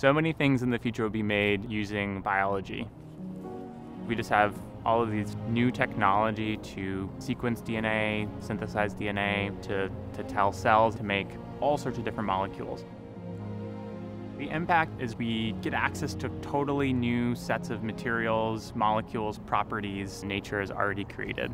So many things in the future will be made using biology. We just have all of these new technology to sequence DNA, synthesize DNA, to, to tell cells to make all sorts of different molecules. The impact is we get access to totally new sets of materials, molecules, properties nature has already created.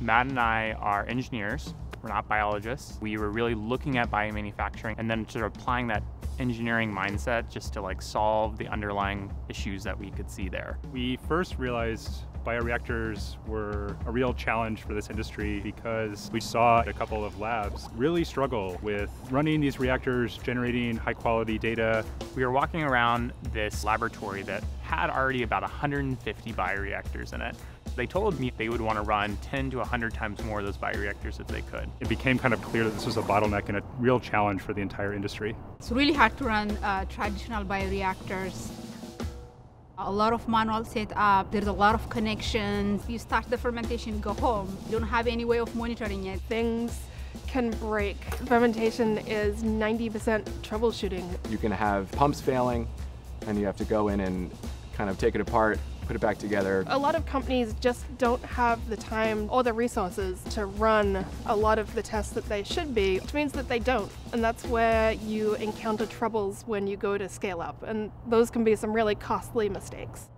Matt and I are engineers, we're not biologists. We were really looking at biomanufacturing and then sort of applying that engineering mindset just to like solve the underlying issues that we could see there. We first realized bioreactors were a real challenge for this industry because we saw a couple of labs really struggle with running these reactors, generating high quality data. We were walking around this laboratory that had already about 150 bioreactors in it. They told me they would want to run 10 to 100 times more of those bioreactors if they could. It became kind of clear that this was a bottleneck and a real challenge for the entire industry. It's really hard to run uh, traditional bioreactors a lot of manual setup, there's a lot of connections. You start the fermentation, go home. You don't have any way of monitoring it. Things can break. Fermentation is 90% troubleshooting. You can have pumps failing and you have to go in and kind of take it apart, put it back together. A lot of companies just don't have the time or the resources to run a lot of the tests that they should be, which means that they don't. And that's where you encounter troubles when you go to scale up. And those can be some really costly mistakes.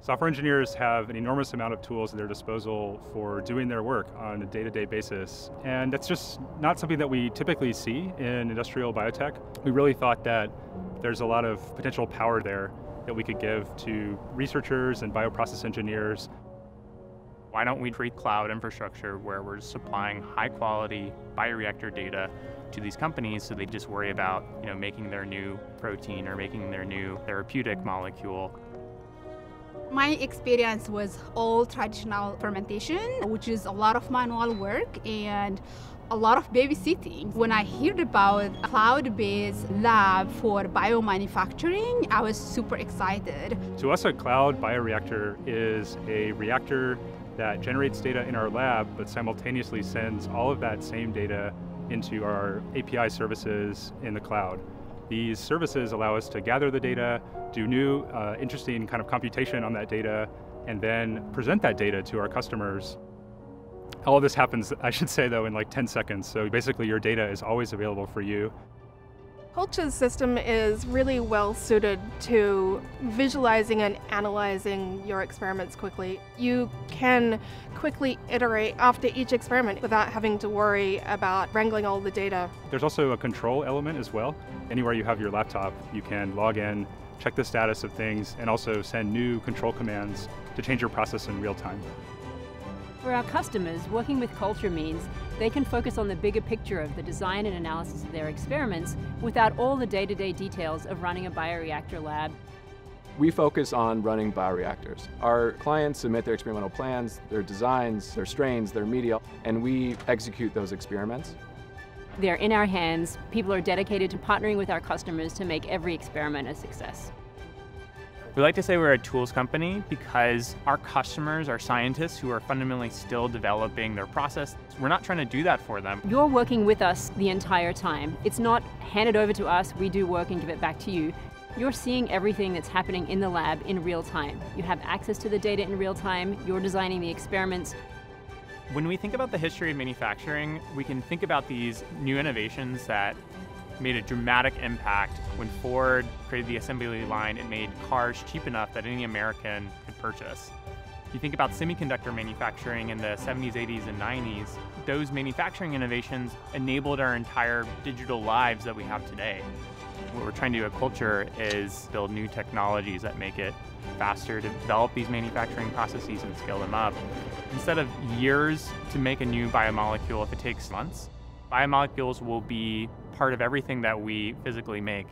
Software engineers have an enormous amount of tools at their disposal for doing their work on a day-to-day basis. And that's just not something that we typically see in industrial biotech. We really thought that there's a lot of potential power there that we could give to researchers and bioprocess engineers. Why don't we create cloud infrastructure where we're supplying high quality bioreactor data to these companies so they just worry about you know, making their new protein or making their new therapeutic molecule. My experience was all traditional fermentation, which is a lot of manual work and a lot of babysitting. When I heard about cloud-based lab for biomanufacturing, I was super excited. To us, a cloud bioreactor is a reactor that generates data in our lab, but simultaneously sends all of that same data into our API services in the cloud. These services allow us to gather the data, do new, uh, interesting kind of computation on that data, and then present that data to our customers all of this happens, I should say though, in like 10 seconds. So basically your data is always available for you. Culture's system is really well suited to visualizing and analyzing your experiments quickly. You can quickly iterate after each experiment without having to worry about wrangling all the data. There's also a control element as well. Anywhere you have your laptop, you can log in, check the status of things, and also send new control commands to change your process in real time. For our customers, working with Culture means they can focus on the bigger picture of the design and analysis of their experiments without all the day-to-day -day details of running a bioreactor lab. We focus on running bioreactors. Our clients submit their experimental plans, their designs, their strains, their media, and we execute those experiments. They're in our hands. People are dedicated to partnering with our customers to make every experiment a success. We like to say we're a tools company because our customers are scientists who are fundamentally still developing their process. We're not trying to do that for them. You're working with us the entire time. It's not handed over to us, we do work and give it back to you. You're seeing everything that's happening in the lab in real time. You have access to the data in real time, you're designing the experiments. When we think about the history of manufacturing, we can think about these new innovations that made a dramatic impact. When Ford created the assembly line, it made cars cheap enough that any American could purchase. If you think about semiconductor manufacturing in the 70s, 80s, and 90s, those manufacturing innovations enabled our entire digital lives that we have today. What we're trying to do at Culture is build new technologies that make it faster to develop these manufacturing processes and scale them up. Instead of years to make a new biomolecule, if it takes months, biomolecules will be part of everything that we physically make.